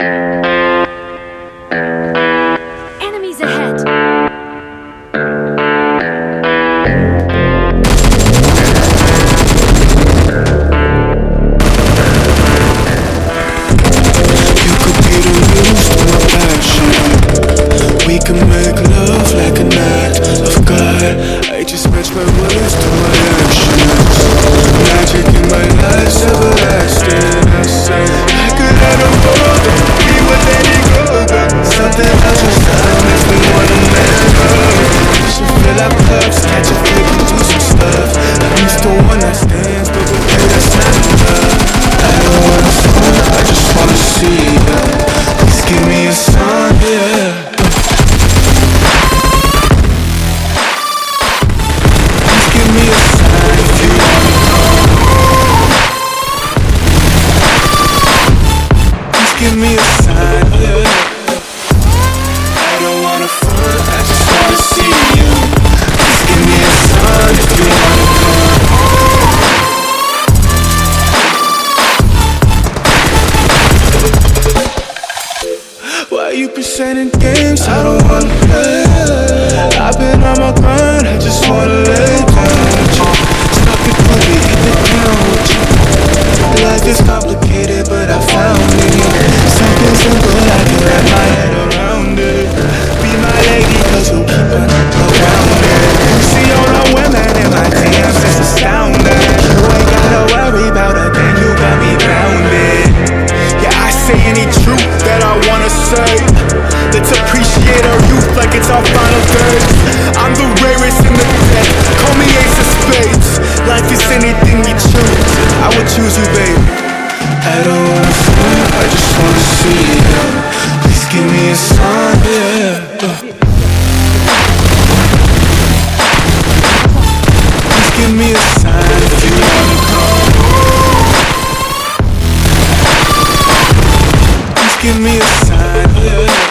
Enemies ahead! You could be the. We can make love like an act of God. I just match my words to my give me a sign, yeah. I don't wanna front, I just wanna see you. Please give me a sign if you wanna come. Why you presenting games I don't wanna play? Say. Let's appreciate our youth like it's our final days. I'm the rarest in the deck. Call me ace of spades. Life is anything you choose. I would choose you, babe. I don't wanna front, I just wanna see you. Please give me a sign, yeah. Please give me a sign if you wanna come. Please give me a sign, yeah.